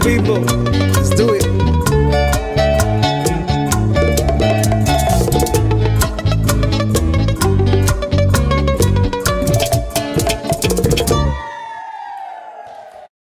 people. Let's do it.